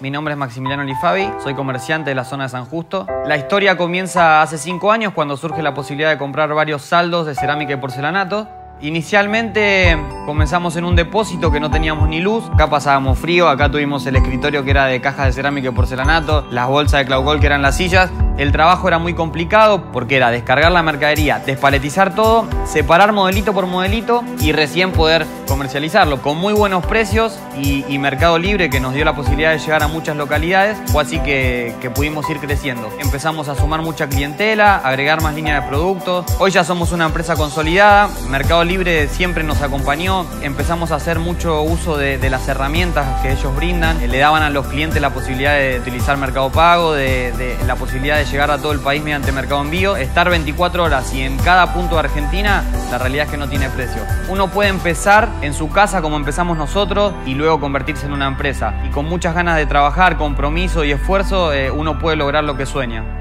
Mi nombre es Maximiliano Lifavi, soy comerciante de la zona de San Justo. La historia comienza hace cinco años cuando surge la posibilidad de comprar varios saldos de cerámica y porcelanato. Inicialmente comenzamos en un depósito que no teníamos ni luz, acá pasábamos frío, acá tuvimos el escritorio que era de cajas de cerámica y porcelanato, las bolsas de claugol que eran las sillas. El trabajo era muy complicado porque era descargar la mercadería, despaletizar todo, separar modelito por modelito y recién poder comercializarlo con muy buenos precios y, Mercado Libre que nos dio la posibilidad de llegar a muchas localidades. Fue así que, pudimos ir creciendo. Empezamos a sumar mucha clientela, agregar más líneas de productos. Hoy ya somos una empresa consolidada. Mercado Libre siempre nos acompañó. Empezamos a hacer mucho uso de, de las herramientas que ellos brindan. Le daban a los clientes la posibilidad de utilizar Mercado Pago, de, de la posibilidad de llegar a todo el país mediante Mercado Envío. Estar 24 horas y en cada punto de Argentina, la realidad es que no tiene precio. Uno puede empezar en su casa como empezamos nosotros y luego convertirse en una empresa. Y con muchas ganas de trabajar, compromiso y esfuerzo, eh, uno puede lograr lo que sueña.